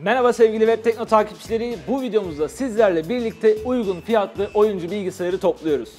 Merhaba sevgili Web Tekno takipçileri. Bu videomuzda sizlerle birlikte uygun fiyatlı oyuncu bilgisayarı topluyoruz.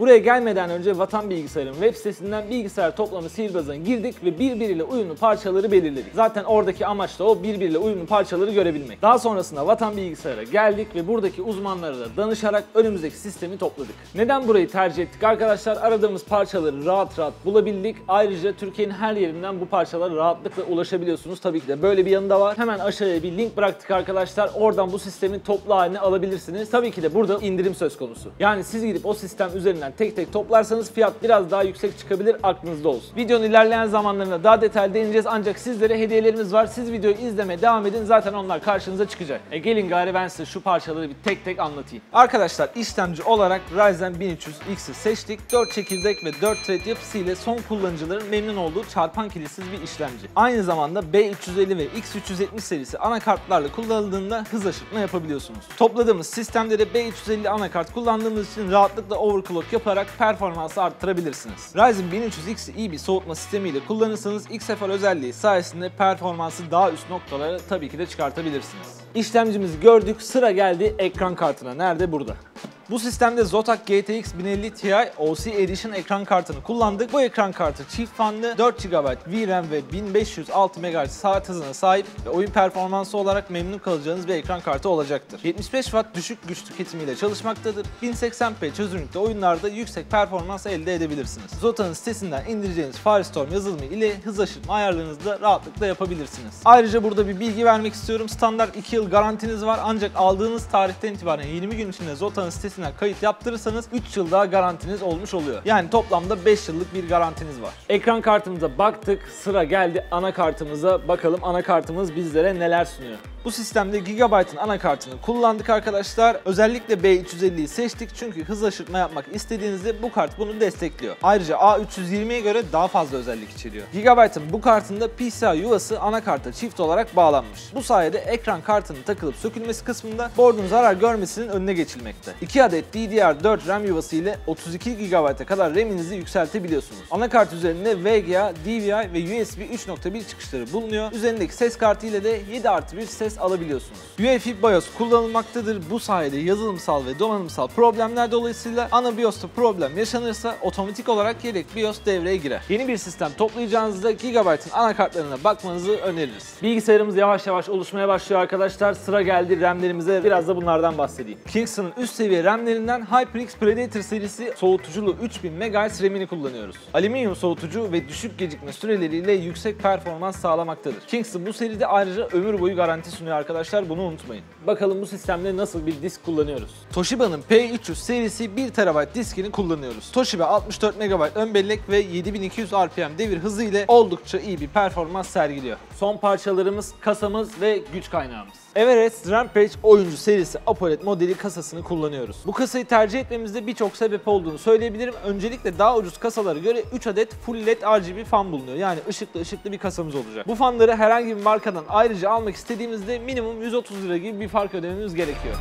Buraya gelmeden önce Vatan Bilgisayar'ın web sitesinden bilgisayar toplama sihirbazına girdik ve birbiriyle uyumlu parçaları belirledik. Zaten oradaki amaç da o birbiriyle uyumlu parçaları görebilmek. Daha sonrasında Vatan Bilgisayar'a geldik ve buradaki uzmanlara da danışarak önümüzdeki sistemi topladık. Neden burayı tercih ettik arkadaşlar? Aradığımız parçaları rahat rahat bulabildik. Ayrıca Türkiye'nin her yerinden bu parçalara rahatlıkla ulaşabiliyorsunuz. Tabii ki de böyle bir yanı da var. Hemen aşağıya bir link bıraktık arkadaşlar. Oradan bu sistemin toplu halini alabilirsiniz. Tabii ki de burada indirim söz konusu. Yani siz gidip o sistem üzerinden tek tek toplarsanız fiyat biraz daha yüksek çıkabilir aklınızda olsun. Videonun ilerleyen zamanlarında daha detaylı değineceğiz ancak sizlere hediyelerimiz var. Siz videoyu izlemeye devam edin zaten onlar karşınıza çıkacak. E gelin gari ben size şu parçaları bir tek tek anlatayım. Arkadaşlar işlemci olarak Ryzen 1300X'i seçtik. 4 çekirdek ve 4 thread yapısıyla son kullanıcıların memnun olduğu çarpan kilisiz bir işlemci. Aynı zamanda B350 ve X370 serisi anakartlarla kullanıldığında hız aşırtma yapabiliyorsunuz. Topladığımız sistemde de B350 anakart kullandığımız için rahatlıkla overclock yaparak performansı arttırabilirsiniz. Ryzen 1300X'i iyi bir soğutma sistemiyle kullanırsanız XFR özelliği sayesinde performansı daha üst noktalara tabii ki de çıkartabilirsiniz. İşlemcimizi gördük, sıra geldi ekran kartına. Nerede? Burada. Bu sistemde Zotac GTX 1050 Ti OC Edition ekran kartını kullandık. Bu ekran kartı çift fanlı, 4 GB VRAM ve 1506 MHz saat hızına sahip ve oyun performansı olarak memnun kalacağınız bir ekran kartı olacaktır. 75 Watt düşük güç tüketimiyle çalışmaktadır. 1080p çözünürlükte oyunlarda yüksek performans elde edebilirsiniz. Zota'nın sitesinden indireceğiniz Firestorm yazılımı ile hız aşırtma ayarlarınızı da rahatlıkla yapabilirsiniz. Ayrıca burada bir bilgi vermek istiyorum. Standart 2 yıl garantiniz var ancak aldığınız tarihten itibaren 20 gün içinde Zota'nın sitesinden kayıt yaptırırsanız 3 yıl daha garantiniz olmuş oluyor. Yani toplamda 5 yıllık bir garantiniz var. Ekran kartımıza baktık. Sıra geldi anakartımıza. Bakalım anakartımız bizlere neler sunuyor. Bu sistemde Gigabyte'ın anakartını kullandık arkadaşlar. Özellikle B350'yi seçtik çünkü hız aşırtma yapmak istediğinizde bu kart bunu destekliyor. Ayrıca A320'ye göre daha fazla özellik içeriyor. Gigabyte'ın bu kartında PCI yuvası anakarta çift olarak bağlanmış. Bu sayede ekran kartının takılıp sökülmesi kısmında board'un zarar görmesinin önüne geçilmekte. 2 adet DDR4 RAM yuvası ile 32 GB'a kadar RAM'inizi yükseltebiliyorsunuz. Anakart üzerinde VGA, DVI ve USB 3.1 çıkışları bulunuyor. Üzerindeki ses kartı ile de 7 artı 1 ses alabiliyorsunuz. UEFI BIOS kullanılmaktadır. Bu sayede yazılımsal ve donanımsal problemler dolayısıyla ana BIOS'ta problem yaşanırsa otomatik olarak yedek BIOS devreye girer. Yeni bir sistem toplayacağınızda Gigabyte'ın anakartlarına bakmanızı öneririz. Bilgisayarımız yavaş yavaş oluşmaya başlıyor arkadaşlar. Sıra geldi RAM'lerimize. Biraz da bunlardan bahsedeyim. Kingston'ın üst seviye RAM'lerinden HyperX Predator serisi soğutuculu 3000 MHz RAM'ini kullanıyoruz. Alüminyum soğutucu ve düşük gecikme süreleriyle yüksek performans sağlamaktadır. Kingston bu seride ayrıca ömür boyu garanti sunuyor arkadaşlar bunu unutmayın. Bakalım bu sistemde nasıl bir disk kullanıyoruz. Toshiba'nın P300 serisi 1 TB diskini kullanıyoruz. Toshiba 64 MB ön bellek ve 7200 RPM devir hızı ile oldukça iyi bir performans sergiliyor. Son parçalarımız kasamız ve güç kaynağımız. Everest Rampage oyuncu serisi APOLED modeli kasasını kullanıyoruz. Bu kasayı tercih etmemizde birçok sebep olduğunu söyleyebilirim. Öncelikle daha ucuz kasalara göre 3 adet full led RGB fan bulunuyor. Yani ışıklı ışıklı bir kasamız olacak. Bu fanları herhangi bir markadan ayrıca almak istediğimizde minimum 130 lira gibi bir fark ödememiz gerekiyor.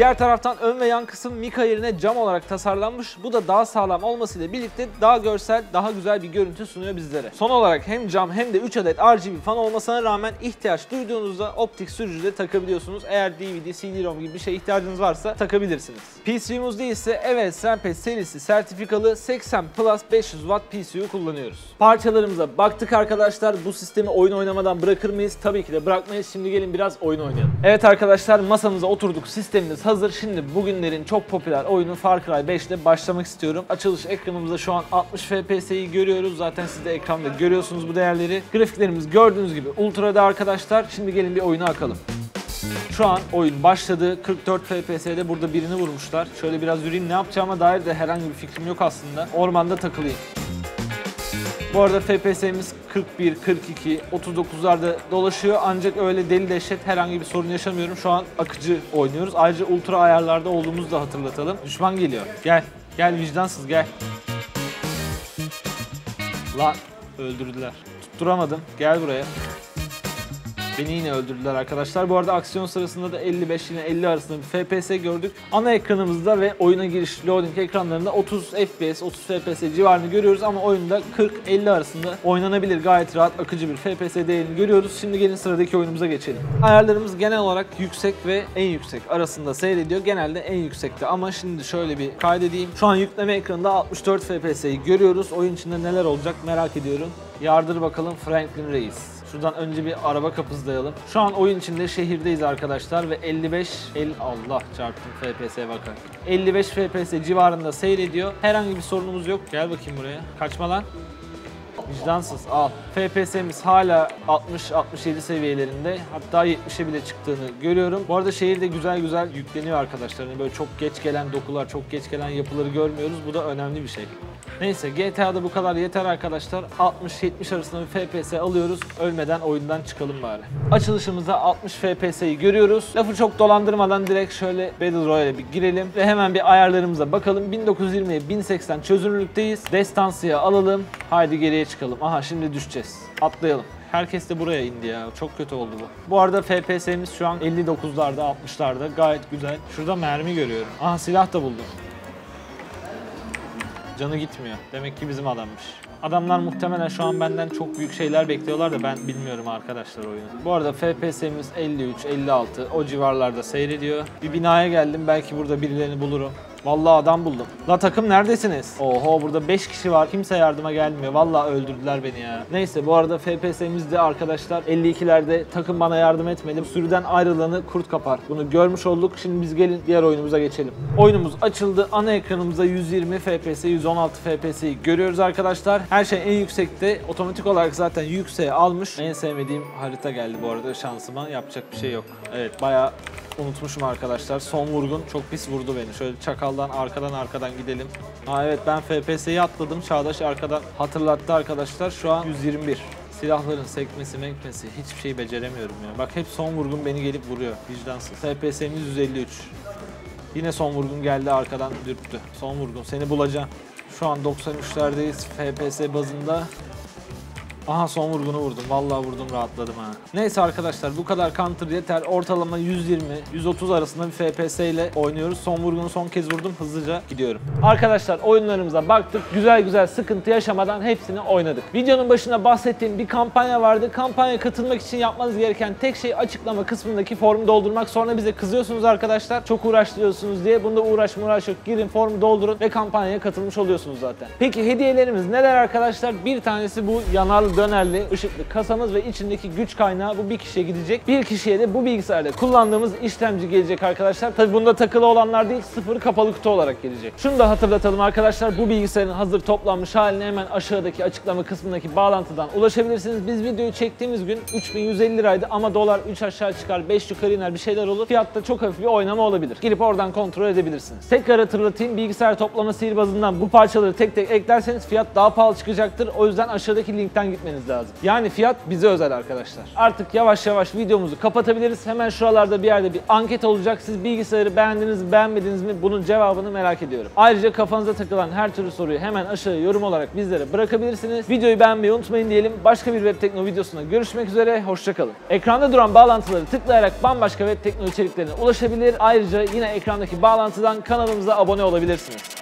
Diğer taraftan ön ve yan kısım Mika yerine cam olarak tasarlanmış. Bu da daha sağlam olmasıyla birlikte daha görsel, daha güzel bir görüntü sunuyor bizlere. Son olarak hem cam hem de 3 adet RGB fan olmasına rağmen ihtiyaç duyduğunuzda optik sürücü de takabiliyorsunuz. Eğer DVD, CD-ROM gibi bir şeye ihtiyacınız varsa takabilirsiniz. PCU'muzda ise Everest Rampage serisi sertifikalı 80 Plus 500 Watt PCU kullanıyoruz. Parçalarımıza baktık arkadaşlar. Bu sistemi oyun oynamadan bırakır mıyız? Tabii ki de bırakmayız. Şimdi gelin biraz oyun oynayalım. Evet arkadaşlar masamıza oturduk. Sistemimiz hazır. Şimdi bugünlerin çok popüler oyunu Far Cry 5 ile başlamak istiyorum. Açılış ekranımızda şu an 60 FPS'yi görüyoruz. Zaten siz de ekranda görüyorsunuz bu değerleri. Grafiklerimiz gördüğünüz gibi ultra'da arkadaşlar. Şimdi gelin bir oyuna akalım. Şu an oyun başladı. 44 FPS'de burada birini vurmuşlar. Şöyle biraz yürüyeyim. Ne yapacağıma dair de herhangi bir fikrim yok aslında. Ormanda takılayım. Bu arada FPS'imiz 41, 42, 39'larda dolaşıyor ancak öyle deli dehşet herhangi bir sorun yaşamıyorum. Şu an akıcı oynuyoruz. Ayrıca ultra ayarlarda olduğumuzu da hatırlatalım. Düşman geliyor. Gel. Gel vicdansız gel. Lan öldürdüler. Tutturamadım. Gel buraya. Beni yine öldürdüler arkadaşlar. Bu arada aksiyon sırasında da 55 yine 50 arasında bir FPS gördük. Ana ekranımızda ve oyuna giriş loading ekranlarında 30 FPS, 30 FPS civarını görüyoruz ama oyunda 40-50 arasında oynanabilir gayet rahat akıcı bir FPS değerini görüyoruz. Şimdi gelin sıradaki oyunumuza geçelim. Ayarlarımız genel olarak yüksek ve en yüksek arasında seyrediyor. Genelde en yüksekte ama şimdi şöyle bir kaydedeyim. Şu an yükleme ekranında 64 FPS'yi görüyoruz. Oyun içinde neler olacak merak ediyorum. Yardır bakalım Franklin Reis. Şuradan önce bir araba kapızlayalım. Şu an oyun içinde şehirdeyiz arkadaşlar ve 55 el Allah çarptım FPS'ye bakar. 55 FPS civarında seyrediyor. Herhangi bir sorunumuz yok. Gel bakayım buraya. Kaçma lan. Vicdansız al. FPS'miz hala 60-67 seviyelerinde. Hatta 70'e bile çıktığını görüyorum. Bu arada şehirde güzel güzel yükleniyor arkadaşlar. Yani böyle çok geç gelen dokular, çok geç gelen yapıları görmüyoruz. Bu da önemli bir şey. Neyse GTA'da bu kadar yeter arkadaşlar. 60-70 arasında bir FPS alıyoruz. Ölmeden oyundan çıkalım bari. Açılışımızda 60 FPS'yi görüyoruz. Lafı çok dolandırmadan direkt şöyle Battle Royale'e bir girelim. Ve hemen bir ayarlarımıza bakalım. 1920'ye 1080 çözünürlükteyiz. Destansiye alalım. Haydi geriye çıkalım. Aha şimdi düşeceğiz. Atlayalım. Herkes de buraya indi ya. Çok kötü oldu bu. Bu arada FPS'miz şu an 59'larda, 60'larda. Gayet güzel. Şurada mermi görüyorum. Aha silah da buldum. Canı gitmiyor. Demek ki bizim adammış. Adamlar muhtemelen şu an benden çok büyük şeyler bekliyorlar da ben bilmiyorum arkadaşlar oyunu. Bu arada FPS'miz 53, 56 o civarlarda seyrediyor. Bir binaya geldim belki burada birilerini bulurum. Vallahi adam buldum. La takım neredesiniz? Oho burada 5 kişi var. Kimse yardıma gelmiyor. Vallahi öldürdüler beni ya. Neyse bu arada FPS'imizde arkadaşlar 52'lerde takım bana yardım etmedi. Sürüden ayrılanı kurt kapar. Bunu görmüş olduk. Şimdi biz gelin diğer oyunumuza geçelim. Oyunumuz açıldı. Ana ekranımıza 120 FPS, 116 FPS'yi görüyoruz arkadaşlar. Her şey en yüksekte. Otomatik olarak zaten yükseğe almış. En sevmediğim harita geldi bu arada şansıma. Yapacak bir şey yok. Evet bayağı unutmuşum arkadaşlar. Son vurgun çok pis vurdu beni. Şöyle çakaldan arkadan arkadan gidelim. Aa evet ben FPS'yi atladım. Çağdaş arkadan hatırlattı arkadaşlar. Şu an 121. Silahların sekmesi menkmesi hiçbir şey beceremiyorum ya. Bak hep son vurgun beni gelip vuruyor. Vicdansız. FPS'miz 153. Yine son vurgun geldi arkadan dürttü. Son vurgun seni bulacağım. Şu an 93'lerdeyiz FPS bazında. Aha son vurgunu vurdum. Vallahi vurdum rahatladım ha. Neyse arkadaşlar bu kadar counter yeter. Ortalama 120-130 arasında bir FPS ile oynuyoruz. Son vurgunu son kez vurdum. Hızlıca gidiyorum. Arkadaşlar oyunlarımıza baktık. Güzel güzel sıkıntı yaşamadan hepsini oynadık. Videonun başında bahsettiğim bir kampanya vardı. Kampanya katılmak için yapmanız gereken tek şey açıklama kısmındaki formu doldurmak. Sonra bize kızıyorsunuz arkadaşlar. Çok uğraştırıyorsunuz diye. Bunda uğraş uğraş yok. Girin formu doldurun ve kampanyaya katılmış oluyorsunuz zaten. Peki hediyelerimiz neler arkadaşlar? Bir tanesi bu yanarlı dönerli ışıklı kasamız ve içindeki güç kaynağı bu bir kişiye gidecek. Bir kişiye de bu bilgisayarda kullandığımız işlemci gelecek arkadaşlar. Tabi bunda takılı olanlar değil sıfır kapalı kutu olarak gelecek. Şunu da hatırlatalım arkadaşlar bu bilgisayarın hazır toplanmış haline hemen aşağıdaki açıklama kısmındaki bağlantıdan ulaşabilirsiniz. Biz videoyu çektiğimiz gün 3150 liraydı ama dolar 3 aşağı çıkar 5 yukarı iner bir şeyler olur. Fiyatta çok hafif bir oynama olabilir. Girip oradan kontrol edebilirsiniz. Tekrar hatırlatayım bilgisayar toplama sihirbazından bu parçaları tek tek eklerseniz fiyat daha pahalı çıkacaktır. O yüzden aşağıdaki linkten gitmeniz lazım. Yani fiyat bize özel arkadaşlar. Artık yavaş yavaş videomuzu kapatabiliriz. Hemen şuralarda bir yerde bir anket olacak. Siz bilgisayarı beğendiniz mi beğenmediniz mi bunun cevabını merak ediyorum. Ayrıca kafanıza takılan her türlü soruyu hemen aşağıya yorum olarak bizlere bırakabilirsiniz. Videoyu beğenmeyi unutmayın diyelim. Başka bir web tekno videosunda görüşmek üzere. Hoşçakalın. Ekranda duran bağlantıları tıklayarak bambaşka web tekno içeriklerine ulaşabilir. Ayrıca yine ekrandaki bağlantıdan kanalımıza abone olabilirsiniz.